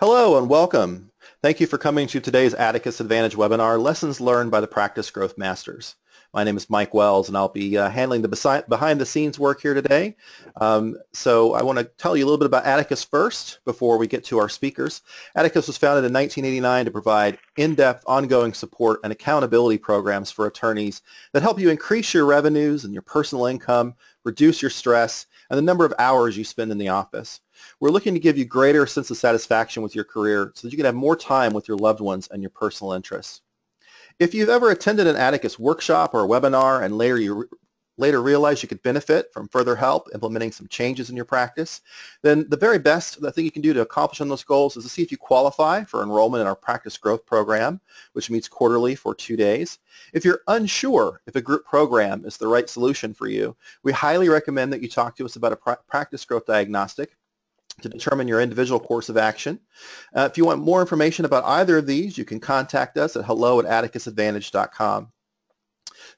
Hello and welcome. Thank you for coming to today's Atticus Advantage webinar, Lessons Learned by the Practice Growth Masters. My name is Mike Wells and I'll be uh, handling the behind the scenes work here today. Um, so I want to tell you a little bit about Atticus first before we get to our speakers. Atticus was founded in 1989 to provide in-depth ongoing support and accountability programs for attorneys that help you increase your revenues and your personal income, reduce your stress, and the number of hours you spend in the office. We're looking to give you greater sense of satisfaction with your career so that you can have more time with your loved ones and your personal interests. If you've ever attended an Atticus workshop or webinar and later you later realize you could benefit from further help implementing some changes in your practice, then the very best thing you can do to accomplish on those goals is to see if you qualify for enrollment in our practice growth program, which meets quarterly for two days. If you're unsure if a group program is the right solution for you, we highly recommend that you talk to us about a practice growth diagnostic to determine your individual course of action. Uh, if you want more information about either of these, you can contact us at hello at atticusadvantage.com.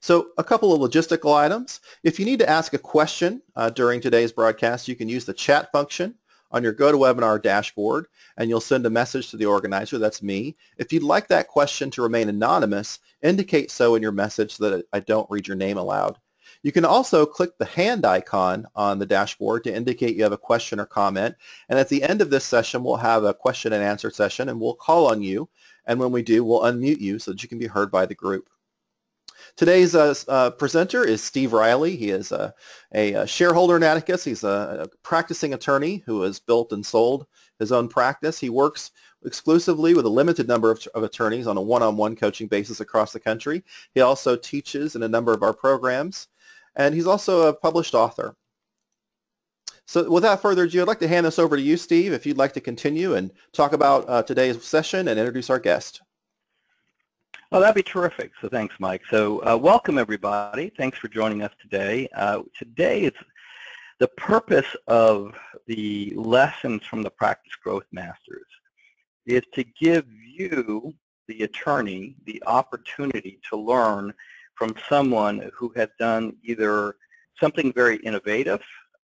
So a couple of logistical items. If you need to ask a question uh, during today's broadcast, you can use the chat function on your GoToWebinar dashboard, and you'll send a message to the organizer, that's me. If you'd like that question to remain anonymous, indicate so in your message so that I don't read your name aloud. You can also click the hand icon on the dashboard to indicate you have a question or comment. And at the end of this session, we'll have a question and answer session, and we'll call on you. And when we do, we'll unmute you so that you can be heard by the group. Today's uh, uh, presenter is Steve Riley. He is a, a, shareholder in Atticus. He's a, a, practicing attorney who has built and sold his own practice. He works exclusively with a limited number of, of attorneys on a one-on-one -on -one coaching basis across the country. He also teaches in a number of our programs and he's also a published author. So without further ado, I'd like to hand this over to you, Steve, if you'd like to continue and talk about uh, today's session and introduce our guest. Well, that'd be terrific. So thanks, Mike. So uh, welcome, everybody. Thanks for joining us today. Uh, today is the purpose of the lessons from the Practice Growth Masters is to give you, the attorney, the opportunity to learn from someone who has done either something very innovative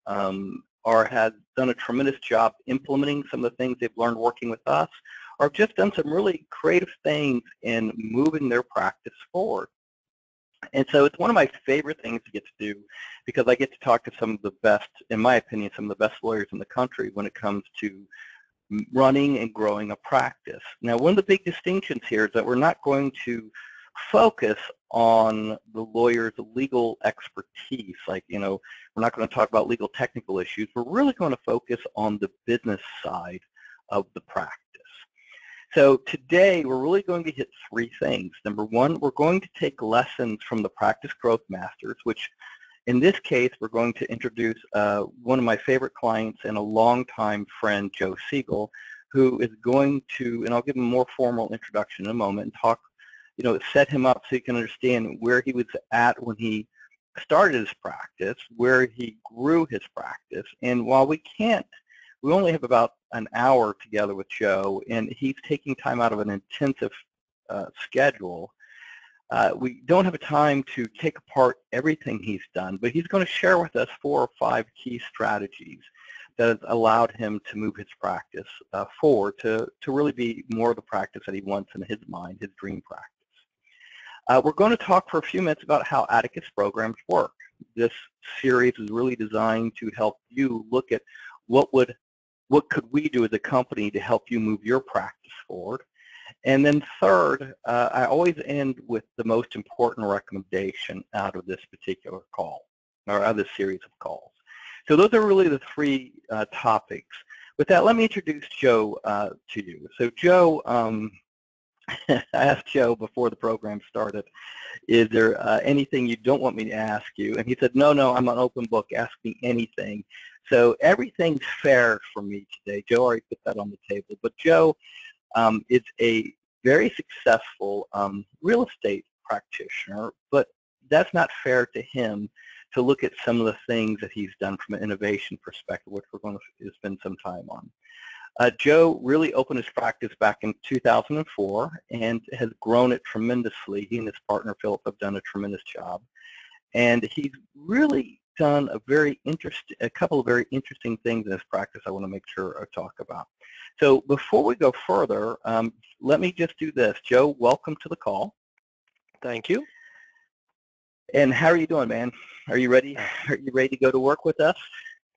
um, or has done a tremendous job implementing some of the things they've learned working with us or have just done some really creative things in moving their practice forward. And so it's one of my favorite things to get to do because I get to talk to some of the best, in my opinion, some of the best lawyers in the country when it comes to running and growing a practice. Now, one of the big distinctions here is that we're not going to focus on the lawyer's legal expertise. Like, you know, we're not going to talk about legal technical issues. We're really going to focus on the business side of the practice. So today we're really going to hit three things. Number one, we're going to take lessons from the Practice Growth Masters, which in this case we're going to introduce uh, one of my favorite clients and a longtime friend, Joe Seagle, who is going to, and I'll give him a more formal introduction in a moment, and talk you know, set him up so you can understand where he was at when he started his practice, where he grew his practice. And while we can't, we only have about an hour together with Joe, and he's taking time out of an intensive uh, schedule. Uh, we don't have a time to take apart everything he's done, but he's going to share with us four or five key strategies that has allowed him to move his practice uh, forward to, to really be more of the practice that he wants in his mind, his dream practice. Uh, we're going to talk for a few minutes about how Atticus programs work. This series is really designed to help you look at what would what could we do as a company to help you move your practice forward. And then third, uh, I always end with the most important recommendation out of this particular call, or other series of calls. So those are really the three uh, topics. With that, let me introduce Joe uh, to you. So Joe um, I asked Joe before the program started, is there uh, anything you don't want me to ask you? And he said, no, no, I'm an open book. Ask me anything. So everything's fair for me today. Joe already put that on the table. But Joe um, is a very successful um, real estate practitioner, but that's not fair to him to look at some of the things that he's done from an innovation perspective, which we're going to spend some time on. Uh, Joe really opened his practice back in 2004 and has grown it tremendously. He and his partner Philip have done a tremendous job. And he's really done a very interesting, a couple of very interesting things in this practice I want to make sure I talk about. So before we go further, um, let me just do this. Joe, welcome to the call. Thank you. And how are you doing, man? Are you ready? Are you ready to go to work with us?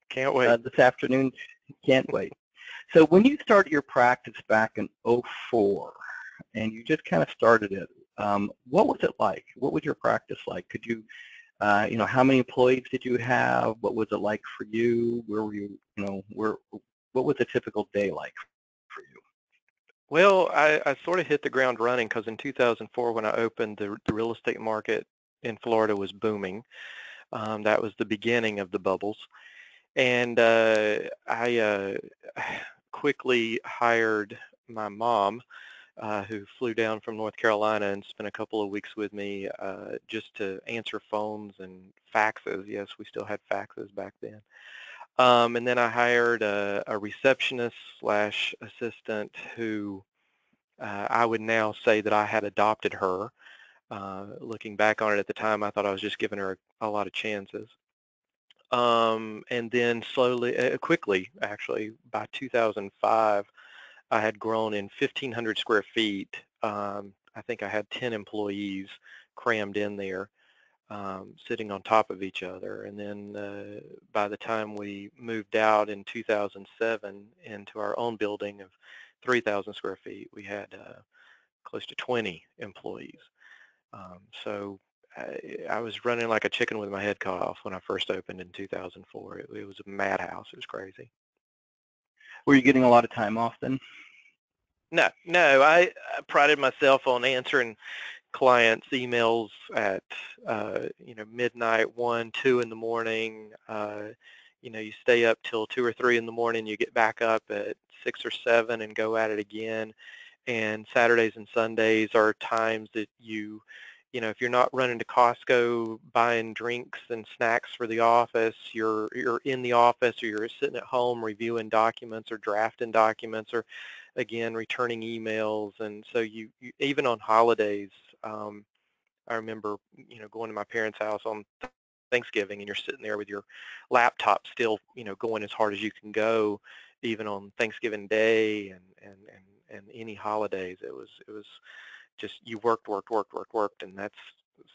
Can't wait. Uh, this afternoon? Can't wait. So when you started your practice back in 04, and you just kind of started it, um, what was it like? What was your practice like? Could you, uh, you know, how many employees did you have? What was it like for you? Where were you, you know, where, what was a typical day like for you? Well, I, I sort of hit the ground running because in 2004 when I opened, the, the real estate market in Florida was booming. Um, that was the beginning of the bubbles. And uh, I uh, quickly hired my mom uh, who flew down from North Carolina and spent a couple of weeks with me uh, just to answer phones and faxes. Yes, we still had faxes back then. Um, and then I hired a, a receptionist slash assistant who uh, I would now say that I had adopted her. Uh, looking back on it at the time, I thought I was just giving her a, a lot of chances. Um, and then slowly, uh, quickly, actually, by 2005, I had grown in 1,500 square feet. Um, I think I had 10 employees crammed in there, um, sitting on top of each other. And then uh, by the time we moved out in 2007 into our own building of 3,000 square feet, we had uh, close to 20 employees. Um, so I, I, was running like a chicken with my head cut off when I first opened in 2004. It, it was a madhouse. It was crazy. Were you getting a lot of time off then? No, no. I, I prided myself on answering clients' emails at uh, you know midnight, one, two in the morning. Uh, you know, you stay up till two or three in the morning. You get back up at six or seven and go at it again. And Saturdays and Sundays are times that you you know, if you're not running to Costco buying drinks and snacks for the office, you're you're in the office or you're sitting at home reviewing documents or drafting documents or again returning emails. And so you, you even on holidays um, I remember you know going to my parents' house on Thanksgiving and you're sitting there with your laptop still you know going as hard as you can go even on Thanksgiving Day and and and, and any holidays. It was it was just you worked, worked, worked, worked, worked, and that's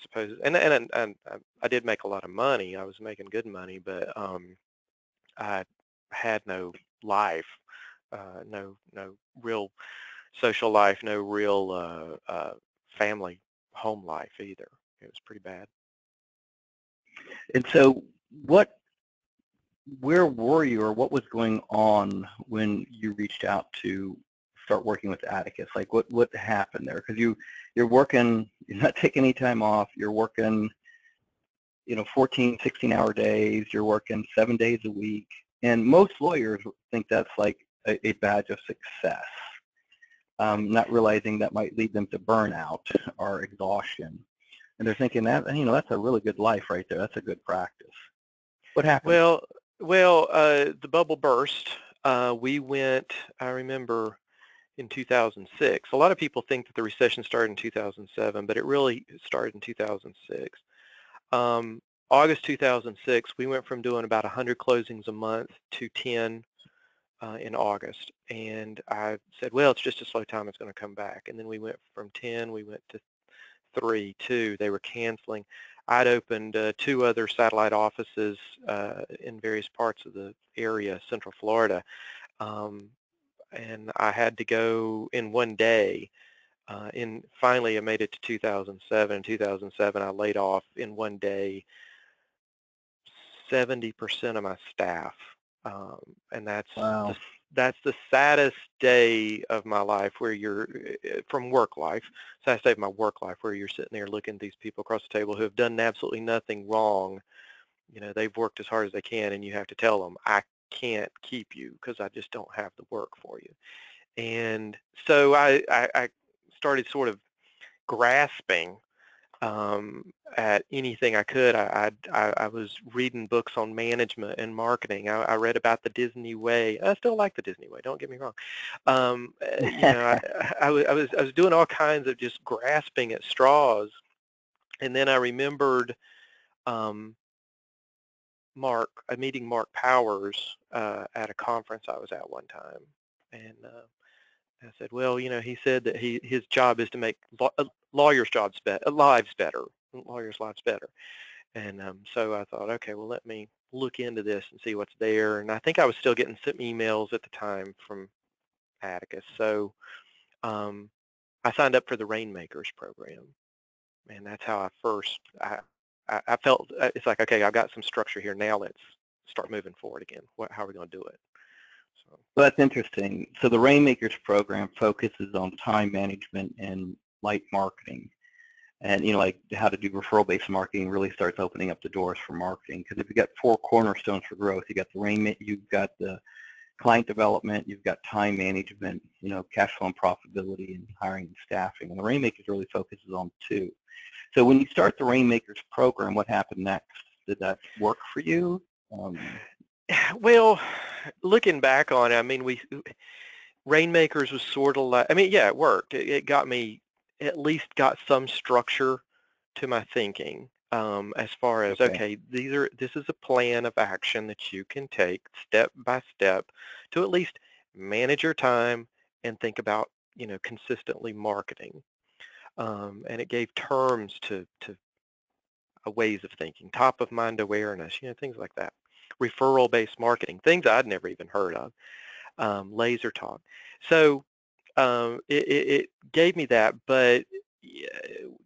supposed. And and and, I did make a lot of money. I was making good money, but um, I had no life, uh, no no real social life, no real uh, uh, family home life either. It was pretty bad. And so, what, where were you, or what was going on when you reached out to start working with Atticus? Like what, what happened there? Because you, you're working, you're not taking any time off, you're working, you know, 14, 16 hour days, you're working seven days a week. And most lawyers think that's like a, a badge of success, um, not realizing that might lead them to burnout or exhaustion. And they're thinking that, you know, that's a really good life right there. That's a good practice. What happened? Well, well, uh, the bubble burst. Uh, we went, I remember in 2006. A lot of people think that the recession started in 2007, but it really started in 2006. Um, August 2006, we went from doing about 100 closings a month to 10 uh, in August. And I said, well, it's just a slow time. It's going to come back. And then we went from 10, we went to 3, 2. They were canceling. I'd opened uh, two other satellite offices uh, in various parts of the area, Central Florida. Um, and I had to go in one day. Uh, and finally, I made it to 2007. In 2007, I laid off in one day 70% of my staff, um, and that's wow. the, that's the saddest day of my life where you're eh, from work life. Saddest day of my work life where you're sitting there looking at these people across the table who have done absolutely nothing wrong. You know, they've worked as hard as they can, and you have to tell them, I can't keep you because I just don't have the work for you. And so I, I, I started sort of grasping um, at anything I could. I, I, I, was reading books on management and marketing. I, I, read about the Disney Way. I still like the Disney Way. Don't get me wrong. Um, eh, you know, I, I, was, I was I was doing all kinds of just grasping at straws, and then I remembered um, Mark, uh, meeting Mark Powers uh, at a conference I was at one time, and uh, I said, well, you know, he said that he his job is to make law, uh, lawyers' jobs better, lives better, lawyers' lives better. And um, so I thought, okay, well, let me look into this and see what's there. And I think I was still getting some emails at the time from Atticus. So um, I signed up for the Rainmakers program. And that's how I first, I, I, I felt, uh, it's like, okay, I've got some structure here. Now let's start moving forward again. What, how are we going to do it? So. Well, that's interesting. So the Rainmakers program focuses on time management and light marketing and you know like how to do referral based marketing really starts opening up the doors for marketing because if you've got four cornerstones for growth you got the rain you've got the client development you've got time management you know cash flow and profitability and hiring and staffing and the rainmakers really focuses on two so when you start the rainmakers program what happened next did that work for you um, well looking back on it i mean we rainmakers was sort of like i mean yeah it worked it, it got me at least got some structure to my thinking um, as far as okay. okay. these are this is a plan of action that you can take step by step to at least manage your time and think about you know consistently marketing um, and it gave terms to to ways of thinking top of mind awareness you know things like that referral based marketing things I'd never even heard of um, laser talk so um, it, it, gave me that, but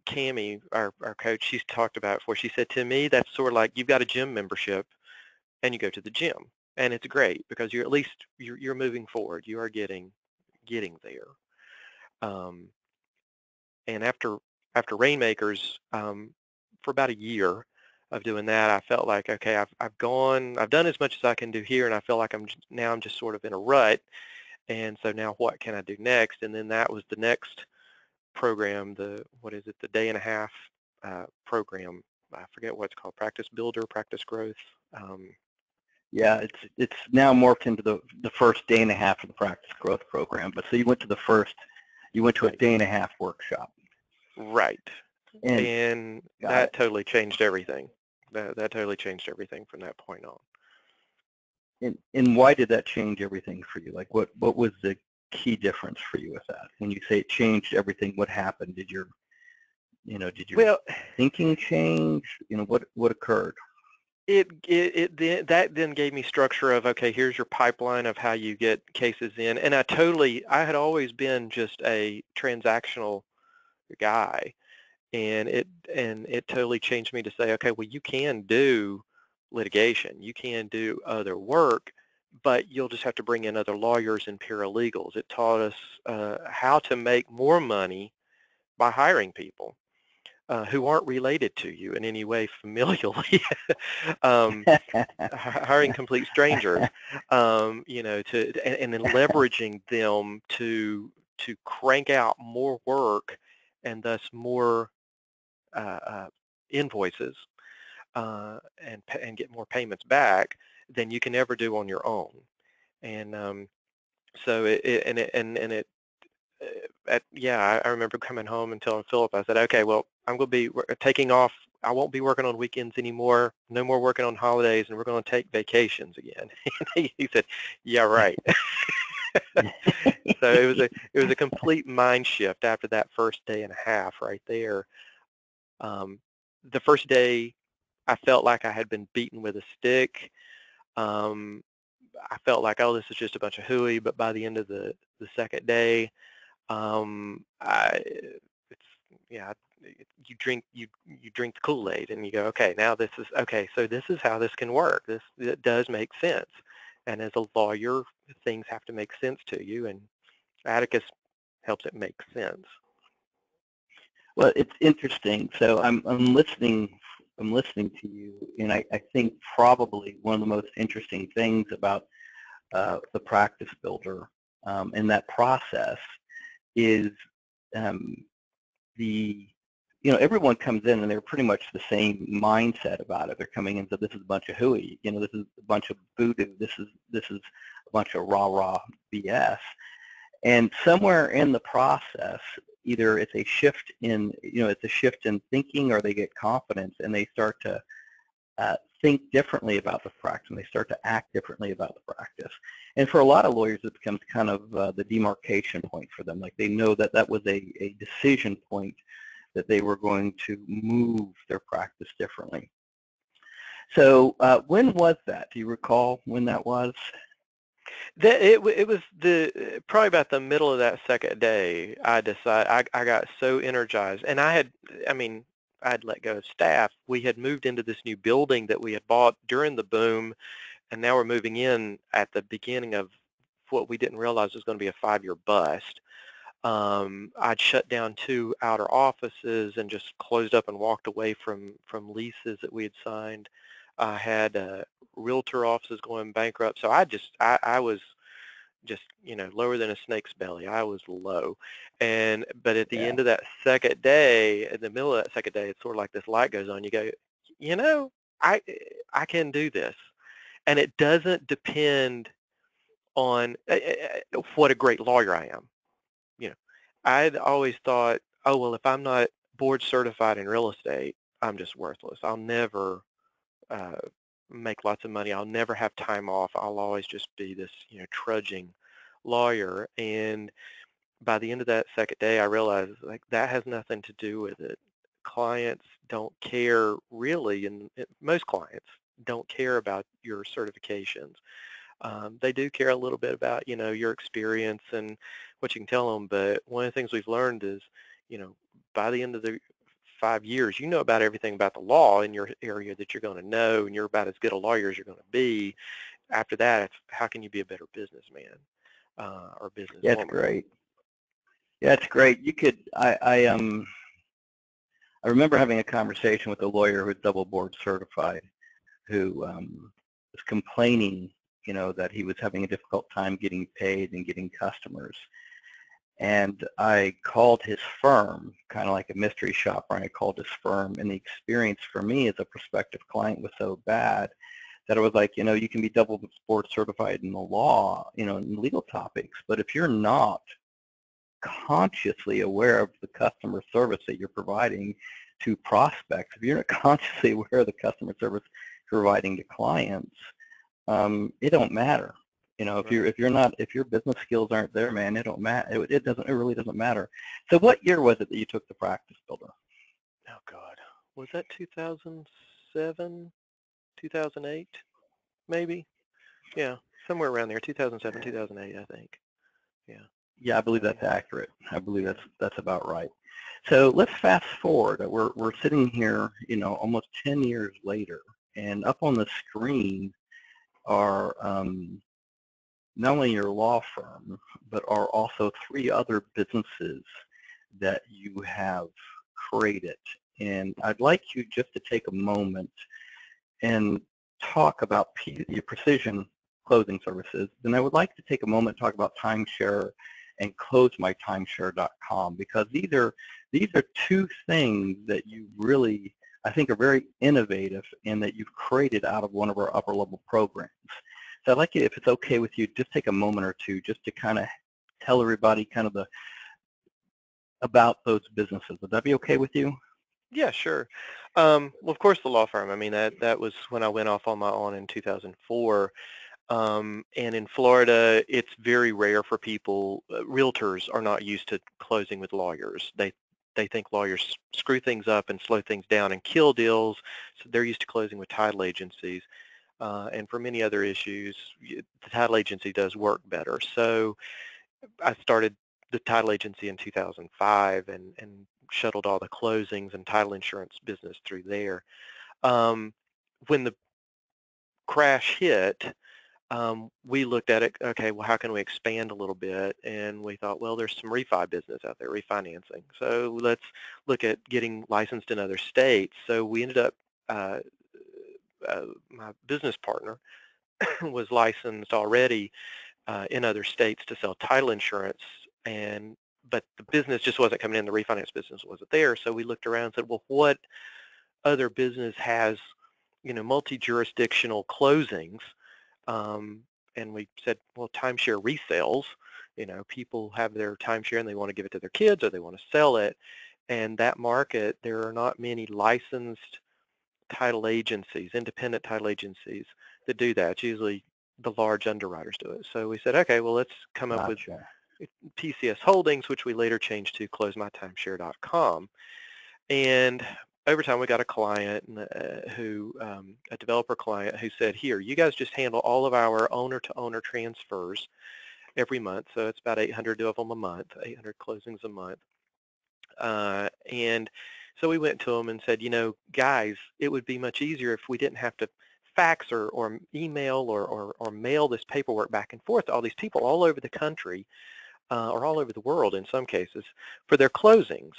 Cami, our, our coach, she's talked about it before. She said to me, that's sort of like you've got a gym membership and you go to the gym. And it's great because you're at least, you're, you're moving forward. You are getting, getting there. Um, and after, after Rainmakers, um, for about a year of doing that, I felt like, okay, I've, I've gone, I've done as much as I can do here. And I feel like I'm just, now I'm just sort of in a rut and so now what can I do next? And then that was the next program, the, what is it, the day and a half uh, program. I forget what it's called, Practice Builder, Practice Growth. Um, yeah, it's it's now morphed into the the first day and a half of the Practice Growth program. But so you went to the first, you went to a day and a half workshop. Right. And, and that it. totally changed everything. That, that totally changed everything from that point on. And, and why did that change everything for you? Like what, what was the key difference for you with that? When you say it changed everything, what happened? Did your, you know, did your well, thinking change? You know, what, what occurred? It, it, it, that then gave me structure of, okay, here's your pipeline of how you get cases in. And I totally, I had always been just a transactional guy. And it, and it totally changed me to say, okay, well, you can do litigation. You can do other work, but you'll just have to bring in other lawyers and paralegals. It taught us uh, how to make more money by hiring people uh, who aren't related to you in any way familially. um, hiring complete strangers, um, you know, to and, and then leveraging them to to crank out more work and thus more uh, uh invoices uh, and and get more payments back than you can ever do on your own. And um, so it, it, and it and and it at yeah I, remember coming home and telling Philip I said okay well I'm going to be taking off I won't be working on weekends anymore no more working on holidays and we're going to take vacations again And he said yeah right so it was a it was a complete mind shift after that first day and a half right there um, the first day I felt like I had been beaten with a stick. Um, I felt like, oh, this is just a bunch of hooey. But by the end of the the second day, um, I, it's yeah, you drink you you drink the Kool-Aid and you go, okay, now this is okay. So this is how this can work. This it does make sense. And as a lawyer, things have to make sense to you, and Atticus helps it make sense. Well, it's interesting. So I'm I'm listening I'm listening to you, and I, I think probably one of the most interesting things about uh, the practice builder um, in that process is um, the you know everyone comes in and they're pretty much the same mindset about it. They're coming in so this is a bunch of hooey, you know, this is a bunch of voodoo, this is this is a bunch of rah rah BS, and somewhere in the process, either it's a shift in, you know, it's a shift in thinking or they get confidence and they start to uh, think differently about the practice and they start to act differently about the practice. And for a lot of lawyers, it becomes kind of uh, the demarcation point for them. Like they know that that was a, a decision point that they were going to move their practice differently. So uh, when was that? Do you recall when that was? That it it was the probably about the middle of that second day. I decided I I got so energized, and I had I mean I had let go of staff. We had moved into this new building that we had bought during the boom, and now we're moving in at the beginning of what we didn't realize was going to be a five-year bust. Um, I'd shut down two outer offices and just closed up and walked away from from leases that we had signed. I had uh, realtor offices going bankrupt, so I just I, I was just you know lower than a snake's belly. I was low, and but at the yeah. end of that second day, in the middle of that second day, it's sort of like this light goes on. You go, you know, I I can do this, and it doesn't depend on uh, what a great lawyer I am. I'd always thought, oh well, if I'm not board certified in real estate, I'm just worthless. I'll never uh, make lots of money. I'll never have time off. I'll always just be this, you know, trudging lawyer. And by the end of that second day, I realized like that has nothing to do with it. Clients don't care really, and most clients don't care about your certifications. Um, they do care a little bit about, you know, your experience and what you can tell them. But one of the things we've learned is, you know, by the end of the five years, you know about everything about the law in your area that you're going to know, and you're about as good a lawyer as you're going to be. After that, how can you be a better businessman uh, or business? Yeah, it's great. Yeah, it's great. You could, I, I um, I remember having a conversation with a lawyer who's double board certified, who um, was complaining, you know, that he was having a difficult time getting paid and getting customers. And I called his firm, kind of like a mystery shopper, and I called his firm, and the experience for me as a prospective client was so bad that I was like, you know, you can be double board certified in the law, you know, in legal topics, but if you're not consciously aware of the customer service that you're providing to prospects, if you're not consciously aware of the customer service you're providing to clients, um, it don't matter. You know, if right. you're if you're not if your business skills aren't there, man, it don't matter. It, it doesn't. It really doesn't matter. So, what year was it that you took the practice builder? Oh God, was that 2007, 2008, maybe? Yeah, somewhere around there, 2007, 2008, I think. Yeah. Yeah, I believe that's accurate. I believe that's that's about right. So let's fast forward. We're we're sitting here, you know, almost 10 years later, and up on the screen are um, not only your law firm, but are also three other businesses that you have created. And I'd like you just to take a moment and talk about P your precision closing services. Then I would like to take a moment to talk about timeshare and closemytimeshare.com because these are these are two things that you really I think are very innovative and that you've created out of one of our upper level programs. So I'd like you, if it's okay with you, just take a moment or two just to kind of tell everybody kind of the about those businesses. Would that be okay with you? Yeah, sure. Um, well, of course, the law firm. I mean, that that was when I went off on my own in 2004. Um, and in Florida, it's very rare for people. Uh, realtors are not used to closing with lawyers. They they think lawyers screw things up and slow things down and kill deals. So they're used to closing with title agencies. Uh, and for many other issues, the title agency does work better. So I started the title agency in 2005 and, and shuttled all the closings and title insurance business through there. Um, when the crash hit, um, we looked at it, okay, well, how can we expand a little bit? And we thought, well, there's some refi business out there, refinancing. So let's look at getting licensed in other states. So we ended up uh, uh, my business partner was licensed already uh, in other states to sell title insurance, and but the business just wasn't coming in. The refinance business wasn't there, so we looked around and said, well, what other business has you know multi-jurisdictional closings? Um, and we said, well, timeshare resales. You know, people have their timeshare and they want to give it to their kids or they want to sell it. And that market, there are not many licensed title agencies, independent title agencies that do that. It's usually the large underwriters do it. So we said, okay, well, let's come up Gotcha. with PCS Holdings, which we later changed to closemytimeshare.com. And over time, we got a client uh, who, um, a developer client who said, here, you guys just handle all of our owner-to-owner transfers every month. So it's about 800 of them a month, 800 closings a month. Uh, and so we went to them and said, you know, guys, it would be much easier if we didn't have to fax or, or email or, or, or mail this paperwork back and forth to all these people all over the country uh, or all over the world in some cases for their closings.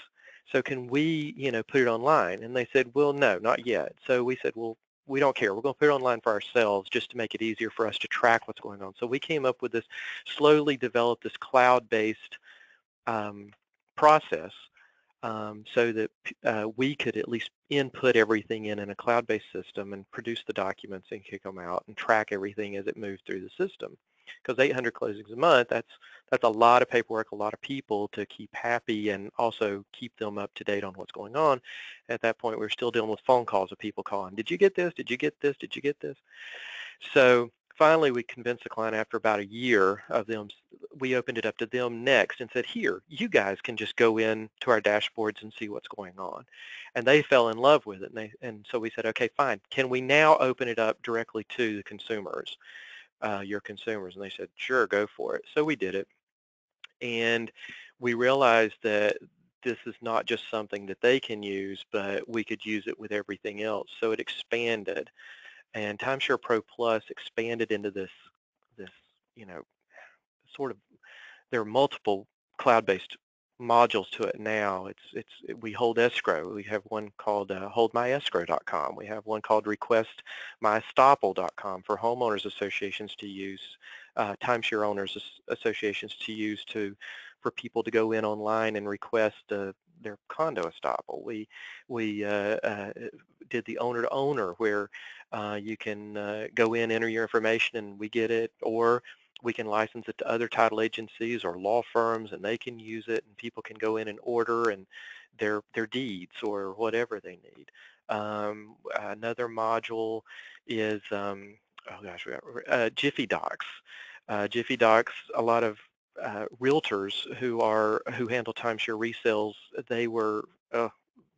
So can we, you know, put it online? And they said, well, no, not yet. So we said, well, we don't care. We're going to put it online for ourselves just to make it easier for us to track what's going on. So we came up with this, slowly developed this cloud-based um, process um, so that uh, we could at least input everything in in a cloud-based system and produce the documents and kick them out and track everything as it moved through the system. Because 800 closings a month, that's that's a lot of paperwork, a lot of people to keep happy and also keep them up to date on what's going on. At that point, we are still dealing with phone calls of people calling, did you get this? Did you get this? Did you get this? So finally we convinced the client after about a year of them, we opened it up to them next and said, here, you guys can just go in to our dashboards and see what's going on. And they fell in love with it. And, they, and so we said, okay, fine. Can we now open it up directly to the consumers, uh, your consumers? And they said, sure, go for it. So we did it. And we realized that this is not just something that they can use, but we could use it with everything else. So it expanded and Timeshare Pro Plus expanded into this, this, you know, sort of, there are multiple cloud-based modules to it now. It's, it's, we hold escrow. We have one called uh, holdmyescrow.com. We have one called requestmyestoppel.com for homeowners associations to use, uh, timeshare owners associations to use to, for people to go in online and request uh, their condo estoppel. We, we uh, uh, did the owner-to-owner where uh, you can go in, enter your information, and we get it, or we can license it to other title agencies or law firms, and they can use it, and people can go in and order and their their deeds or whatever they need. Um, another module is um, oh gosh, we got, uh, Jiffy Docs. Uh, Jiffy Docs, a lot of uh, realtors who are who handle timeshare resales, they were uh,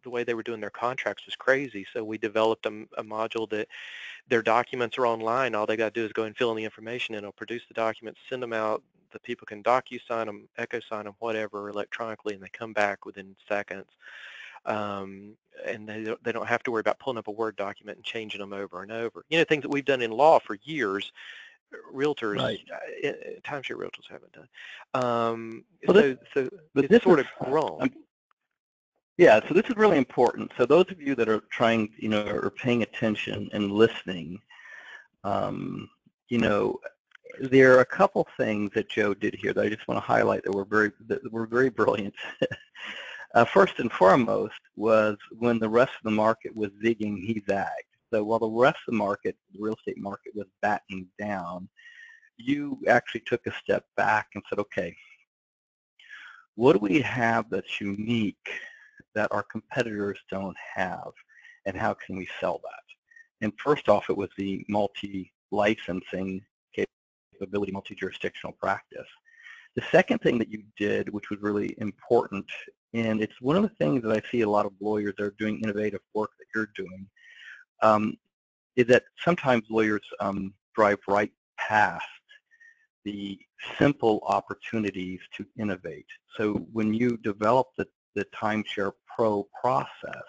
the way they were doing their contracts was crazy. So we developed a, a module that their documents are online. All they got to do is go and fill in the information and it'll produce the documents, send them out. The people can docu-sign them, Echo sign them, whatever, electronically, and they come back within seconds. Um, and they don't, they don't have to worry about pulling up a Word document and changing them over and over. You know, things that we've done in law for years, realtors, right. uh, timeshare realtors haven't done. Um, well, so, this, so it's sort is, of grown. Yeah, so this is really important. So those of you that are trying, you know, are paying attention and listening, um, you know, there are a couple things that Joe did here that I just want to highlight that were very that were very brilliant. uh, first and foremost was when the rest of the market was zigging, he zagged. So while the rest of the market, the real estate market, was backing down, you actually took a step back and said, okay, what do we have that's unique that our competitors don't have, and how can we sell that? And first off, it was the multi-licensing capability, multi-jurisdictional practice. The second thing that you did, which was really important, and it's one of the things that I see a lot of lawyers that are doing innovative work that you're doing, um, is that sometimes lawyers um, drive right past the simple opportunities to innovate. So when you develop the the Timeshare Pro process,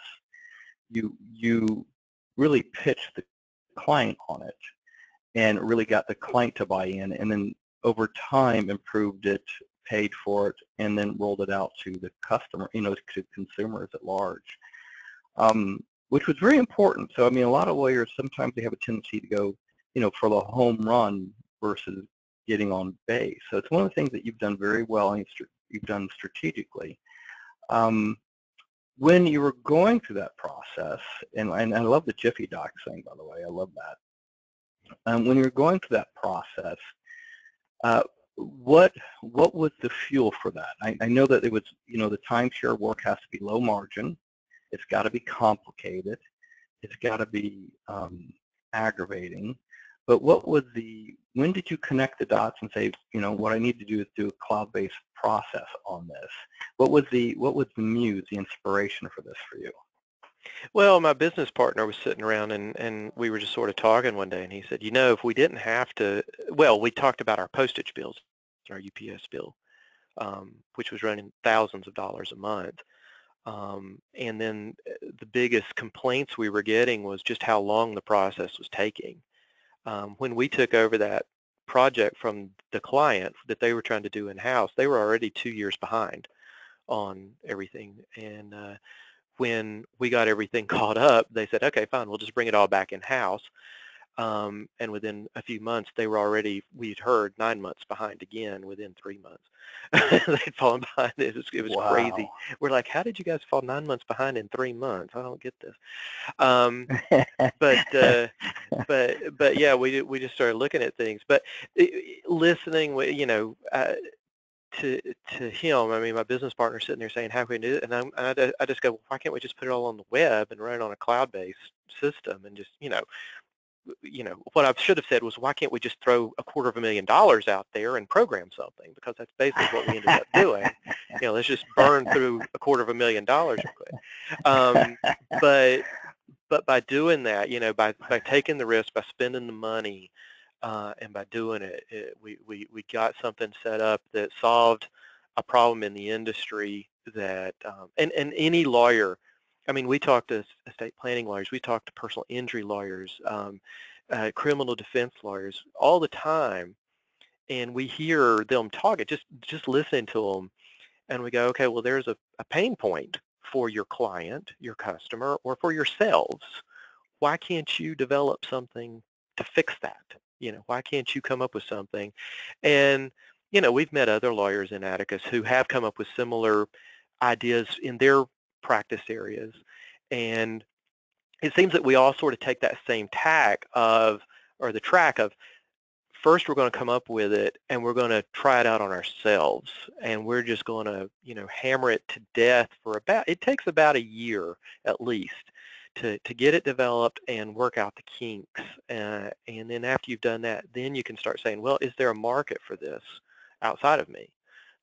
you you really pitched the client on it and really got the client to buy in and then over time improved it, paid for it, and then rolled it out to the customer, you know, to consumers at large, um, which was very important. So, I mean, a lot of lawyers, sometimes they have a tendency to go, you know, for the home run versus getting on base. So it's one of the things that you've done very well and you've done strategically. Um, when you were going through that process, and, and I love the Jiffy Doc thing, by the way, I love that. Um, when you were going through that process, uh, what what was the fuel for that? I, I know that it was, you know, the timeshare work has to be low margin. It's got to be complicated. it's got to be um, aggravating. But what was the, when did you connect the dots and say, you know, what I need to do is do a cloud-based process on this? What was the, what was the muse, the inspiration for this for you? Well, my business partner was sitting around and, and we were just sort of talking one day and he said, you know, if we didn't have to, well, we talked about our postage bills, our UPS bill, um, which was running thousands of dollars a month. Um, and then uh, the biggest complaints we were getting was just how long the process was taking. Um, when we took over that project from the client that they were trying to do in-house, they were already two years behind on everything. And uh, when we got everything caught up, they said, okay, fine, we'll just bring it all back in-house. Um, and within a few months, they were already, we'd heard, nine months behind again within three months. They'd fallen behind. It was, it was wow. crazy. We're like, how did you guys fall nine months behind in three months? I don't get this. Um, but, uh, but, but yeah, we, we just started looking at things. But it, listening, you know, uh, to to him, I mean, my business partner sitting there saying, "How can we do it?" And, I'm, I, I just go, "Why can't we just put it all on the web and run it on a cloud-based system and just, you know, you know, what I should have said was, why can't we just throw a quarter of a million dollars out there and program something? Because that's basically what we ended up doing. You know, let's just burn through a quarter of a million dollars real quick. Um, but but by doing that, you know, by by taking the risk, by spending the money, uh, and by doing it, it, we we we got something set up that solved a problem in the industry that um, and and any lawyer I mean, we talk to estate planning lawyers, we talk to personal injury lawyers, um, uh, criminal defense lawyers all the time, and we hear them talking, just just listening to them, and we go, okay, well, there's a, a pain point for your client, your customer, or for yourselves. Why can't you develop something to fix that? You know, why can't you come up with something? And you know, we've met other lawyers in Atticus who have come up with similar ideas in their practice areas. And it seems that we all sort of take that same tack of, or the track of, first we're going to come up with it and we're going to try it out on ourselves and we're just going to you know hammer it to death for about it takes about a year at least to to get it developed and work out the kinks uh, and then after you've done that then you can start saying well is there a market for this outside of me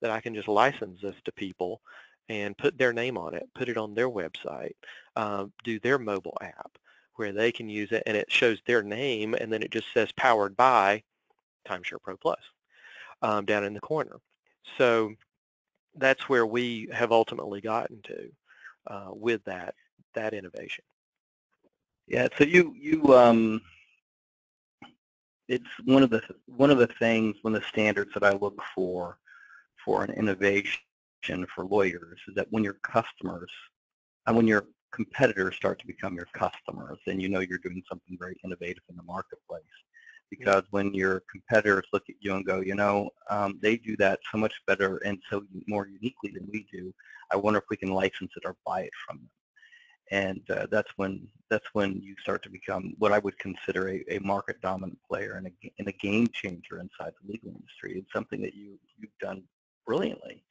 that I can just license this to people and put their name on it, put it on their website, um, do their mobile app where they can use it and it shows their name and then it just says powered by Timeshare Pro Plus um, down in the corner. So that's where we have ultimately gotten to uh, with that that innovation. Yeah, so you you um, it's one of the one of the things, one of the standards that I look for for an innovation for lawyers is that when your customers and when your competitors start to become your customers, then you know you're doing something very innovative in the marketplace. Because when your competitors look at you and go, you know, um, they do that so much better and so more uniquely than we do. I wonder if we can license it or buy it from them. And uh, that's when that's when you start to become what I would consider a, a market dominant player and a, and a game changer inside the legal industry. It's something that you you've done brilliantly.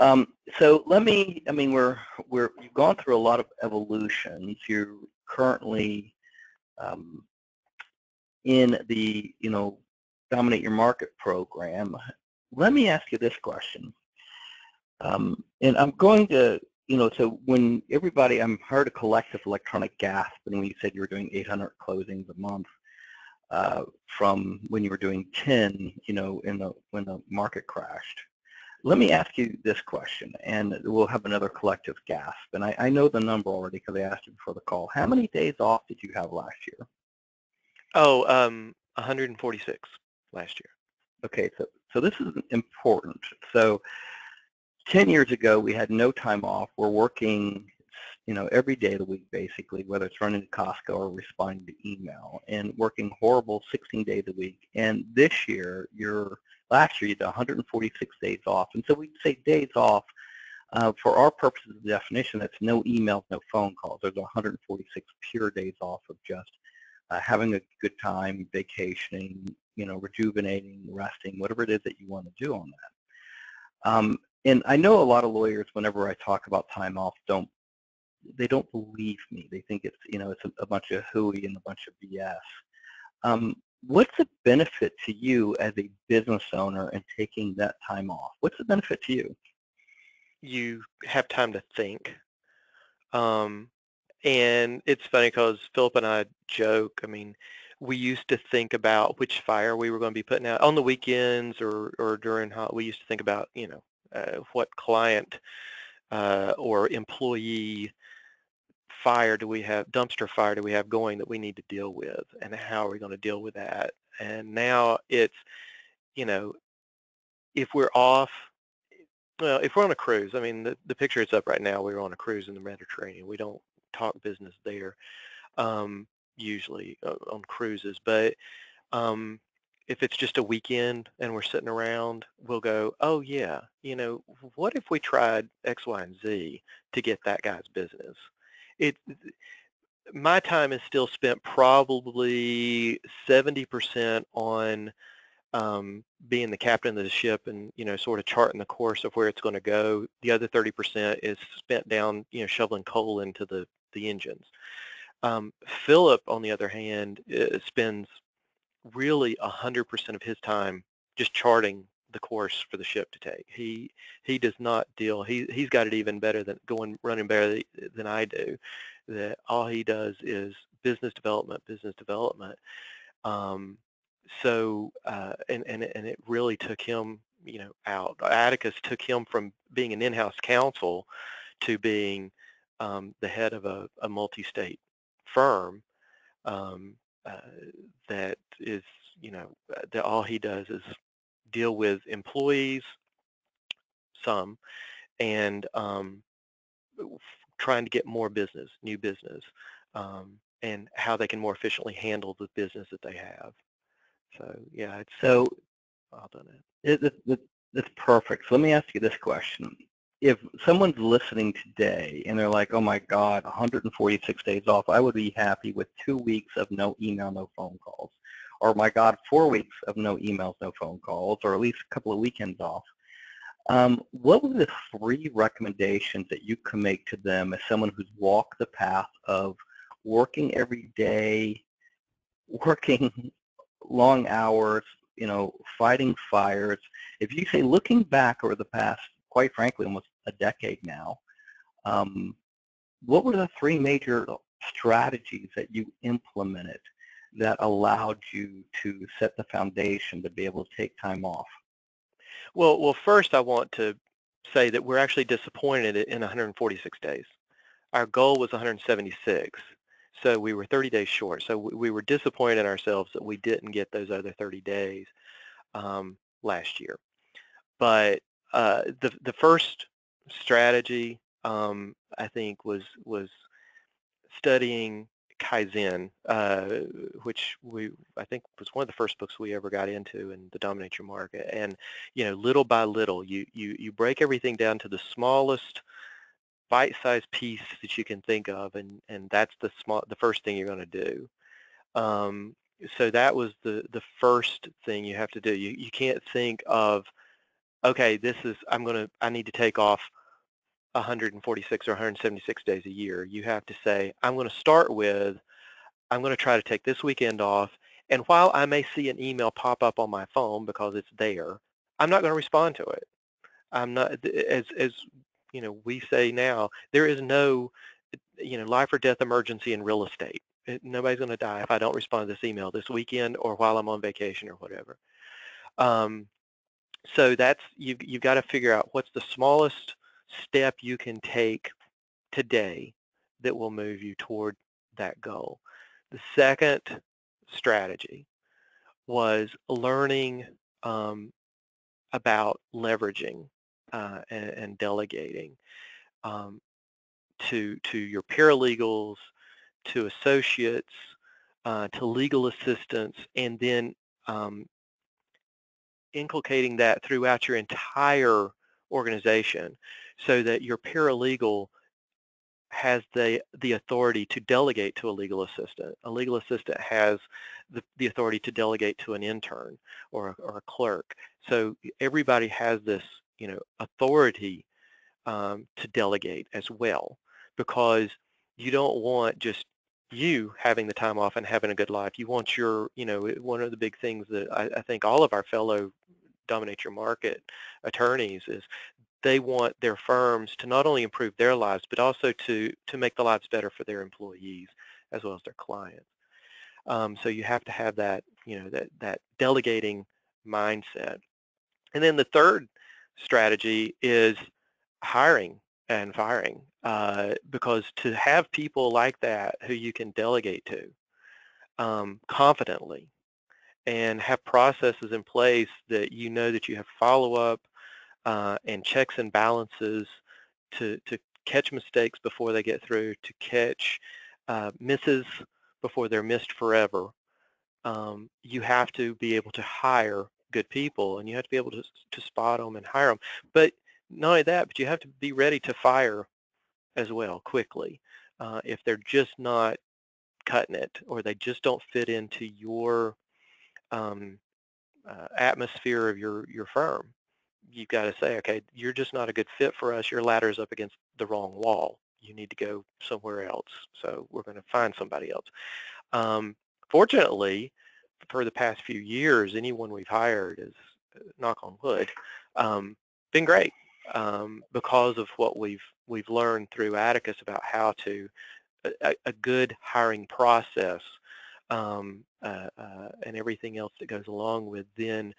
Um, so let me, I mean, we're, we're, you've gone through a lot of evolutions. You're currently um, in the, you know, Dominate Your Market program. Let me ask you this question. Um, and I'm going to, you know, so when everybody, I'm heard a collective electronic gasp when you said you were doing 800 closings a month uh, from when you were doing 10, you know, in the, when the market crashed. Let me ask you this question, and we'll have another collective gasp. And I, I know the number already because I asked you before the call. How many days off did you have last year? Oh, um, 146 last year. Okay, so so this is important. So 10 years ago, we had no time off. We're working, you know, every day of the week, basically, whether it's running to Costco or responding to email, and working horrible 16 days a week. And this year, you're Last year you had 146 days off. And so we'd say days off, uh, for our purposes of definition, that's no emails, no phone calls. There's 146 pure days off of just uh, having a good time, vacationing, you know, rejuvenating, resting, whatever it is that you want to do on that. Um, and I know a lot of lawyers, whenever I talk about time off, don't they don't believe me. They think it's you know it's a, a bunch of hooey and a bunch of BS. Um, what's the benefit to you as a business owner in taking that time off? What's the benefit to you? You have time to think. Um, and it's funny because Philip and I joke, I mean, we used to think about which fire we were going to be putting out on the weekends or, or during, hot. we used to think about, you know, uh, what client uh, or employee fire do we have, dumpster fire do we have going that we need to deal with and how are we going to deal with that? And now it's, you know, if we're off, well, if we're on a cruise, I mean, the, the picture is up right now, we're on a cruise in the Mediterranean. We don't talk business there um, usually uh, on cruises, but um, if it's just a weekend and we're sitting around, we'll go, oh yeah, you know, what if we tried X, Y, and Z to get that guy's business? It, my time is still spent probably 70% on um, being the captain of the ship and, you know, sort of charting the course of where it's going to go. The other 30% is spent down, you know, shoveling coal into the, the engines. Um, Philip, on the other hand, uh, spends really 100% of his time just charting the course for the ship to take. He he does not deal. He he's got it even better than going running better than I do. That all he does is business development, business development. Um, so uh, and and and it really took him you know out. Atticus took him from being an in-house counsel to being um, the head of a, a multi-state firm um, uh, that is, you know, that all he does is deal with employees, some, and um, trying to get more business, new business, um, and how they can more efficiently handle the business that they have. So yeah, it's so well done. It, it, it, it's perfect. So let me ask you this question: if someone's listening today and they're like, oh my God, 146 days off, I would be happy with two weeks of no email, no phone calls. Or my God, four weeks of no emails, no phone calls, or at least a couple of weekends off. Um, what were the three recommendations that you can make to them as someone who's walked the path of working every day, working long hours, you know, fighting fires? If you say looking back over the past quite frankly, almost a decade now. Um, what were the three major strategies that you implemented that allowed you to set the foundation to be able to take time off? Well, well, first I want to say that we're actually disappointed in 146 days. Our goal was 176, so we were 30 days short. So we were disappointed in ourselves that we didn't get those other 30 days um, last year. But uh, the the first strategy um, I think was was studying Kaizen, uh, which we I think was one of the first books we ever got into in the Dominate Your Market. And you know, little by little, you you you break everything down to the smallest bite-sized piece that you can think of, and and that's the small the first thing you're going to do. Um, so that was the the first thing you have to do. You you can't think of okay, this is, I'm going to, I need to take off 146 or 176 days a year. You have to say, I'm going to start with, I'm going to try to take this weekend off. And while I may see an email pop up on my phone because it's there, I'm not going to respond to it. I'm not, as, as, you know, we say now, there is no, you know, life or death emergency in real estate. Nobody's going to die if I don't respond to this email this weekend or while I'm on vacation or whatever. Um, so that's you've, you've got to figure out what's the smallest step you can take today that will move you toward that goal. The second strategy was learning um, about leveraging uh, and, and, delegating um, to to your paralegals, to associates, uh, to legal assistants, and then um, inculcating that throughout your entire organization so that your paralegal has the the authority to delegate to a legal assistant. A legal assistant has the, the authority to delegate to an intern or, or a clerk. So everybody has this, you know, authority um, to delegate as well because you don't want just you having the time off and having a good life. You want your, you know, one of the big things that I, I think all of our fellow dominate your market attorneys is they want their firms to not only improve their lives, but also to, to make the lives better for their employees as well as their clients. Um, so you have to have that, you know, that, that delegating mindset. And then the third strategy is hiring and firing uh, because to have people like that who you can delegate to um, confidently and have processes in place that you know that you have follow-up uh, and checks and balances to, to catch mistakes before they get through, to catch uh, misses before they're missed forever. Um, you have to be able to hire good people and you have to be able to, to spot them and hire them. But not only that, but you have to be ready to fire as well quickly. Uh, if they're just not cutting it or they just don't fit into your um, uh, atmosphere of your, your firm, you've got to say, okay, you're just not a good fit for us. Your ladder's up against the wrong wall. You need to go somewhere else. So we're going to find somebody else. Um, fortunately, for the past few years, anyone we've hired is, knock on wood, um, been great um, because of what we've we've learned through Atticus about how to a, a good hiring process um, uh, uh, and everything else that goes along with then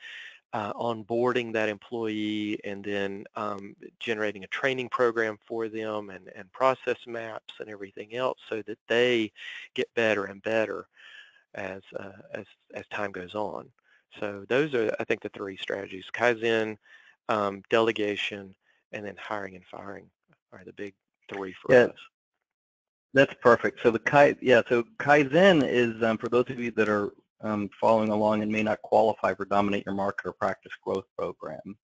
uh, onboarding that employee and then um, generating a training program for them and, and process maps and everything else so that they get better and better as, uh, as, as time goes on. So those are, I think, the three strategies, Kaizen, um, delegation, and then hiring and firing are the big three for yeah. us. That's perfect. So the Kai, yeah, so Kaizen is um, for those of you that are um, following along and may not qualify for Dominate Your Market or Practice Growth Program.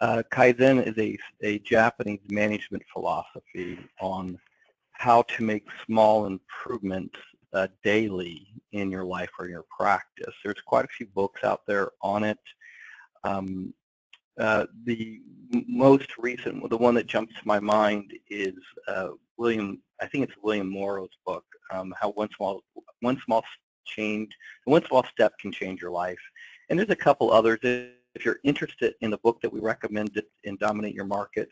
Uh, Kaizen is a, a Japanese management philosophy on how to make small improvements uh, daily in your life or your practice. There's quite a few books out there on it. Um, uh, the most recent, the one that jumps to my mind is uh, William, I think it's William Morrow's book, um, How One Small, One Small Change, One Small Step Can Change Your Life. And there's a couple others. If you're interested in the book that we recommended in Dominate Your Market,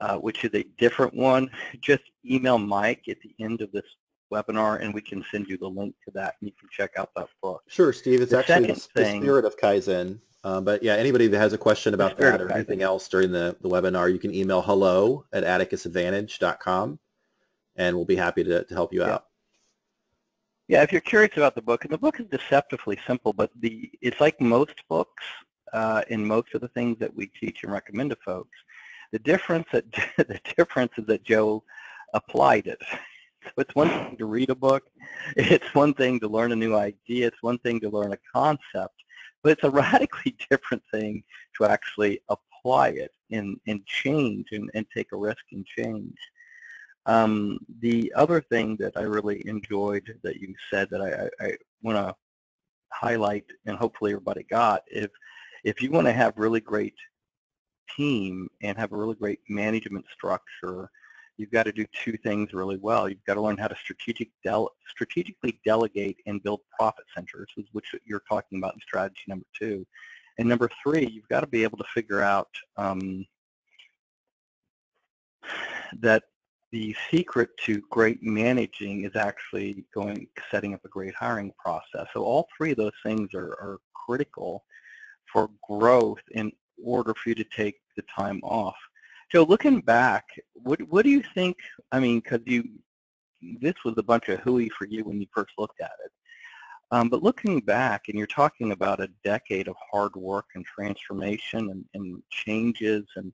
uh, which is a different one, just email Mike at the end of this webinar and we can send you the link to that and you can check out that book. Sure, Steve. It's the actually the, thing, the spirit of Kaizen. Uh, but yeah, anybody that has a question about that or anything else during the, the webinar, you can email hello at atticusadvantage.com and we'll be happy to, to help you yeah. out. Yeah, if you're curious about the book, and the book is deceptively simple, but the it's like most books uh, in most of the things that we teach and recommend to folks. The difference that the difference is that Joe applied it. So it's one thing to read a book, it's one thing to learn a new idea, it's one thing to learn a concept, but it's a radically different thing to actually apply it and, and change and, and take a risk and change. Um, the other thing that I really enjoyed that you said that I, I, I want to highlight and hopefully everybody got, if, if you want to have really great team and have a really great management structure, you've got to do two things really well. You've got to learn how to strategic dele strategically delegate and build profit centers, which you're talking about in strategy number two. And number three, you've got to be able to figure out um, that the secret to great managing is actually going setting up a great hiring process. So all three of those things are, are critical for growth in order for you to take the time off. So looking back, what what do you think? I mean, because you this was a bunch of hooey for you when you first looked at it. Um, but looking back, and you're talking about a decade of hard work and transformation and, and changes, and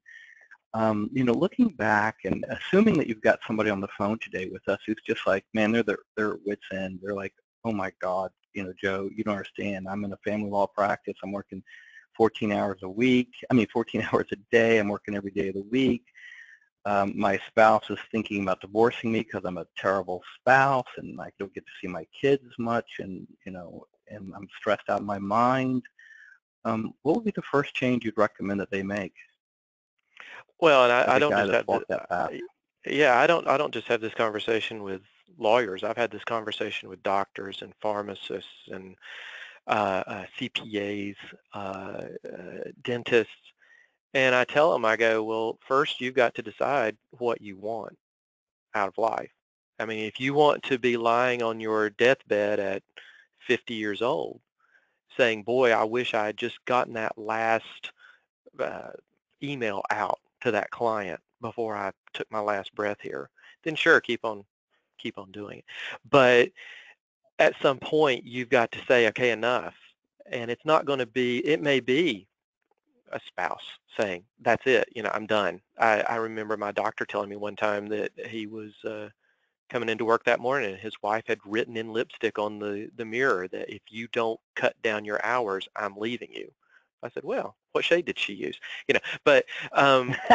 um, you know, looking back and assuming that you've got somebody on the phone today with us who's just like, man, they're their, their wits end. They're like, oh my God, you know, Joe, you don't understand. I'm in a family law practice. I'm working 14 hours a week. I mean, 14 hours a day. I'm working every day of the week. Um, my spouse is thinking about divorcing me because I'm a terrible spouse and I don't get to see my kids much and, you know, and I'm stressed out in my mind. Um, what would be the first change you'd recommend that they make? Well, and I, I don't just have to, Yeah, I don't I don't just have this conversation with lawyers. I've had this conversation with doctors and pharmacists and uh, uh, CPAs, uh, uh, dentists, and I tell them, I go, well, first you've got to decide what you want out of life. I mean, if you want to be lying on your deathbed at 50 years old, saying, boy, I wish I had just gotten that last uh, email out to that client before I took my last breath here, then sure, keep on, keep on doing it. But at some point, you've got to say, okay, enough. And it's not going to be, it may be a spouse saying, that's it, you know, I'm done. I, I remember my doctor telling me one time that he was uh, coming into work that morning and his wife had written in lipstick on the, the mirror that if you don't cut down your hours, I'm leaving you. I said, well, what shade did she use? You know, but, um,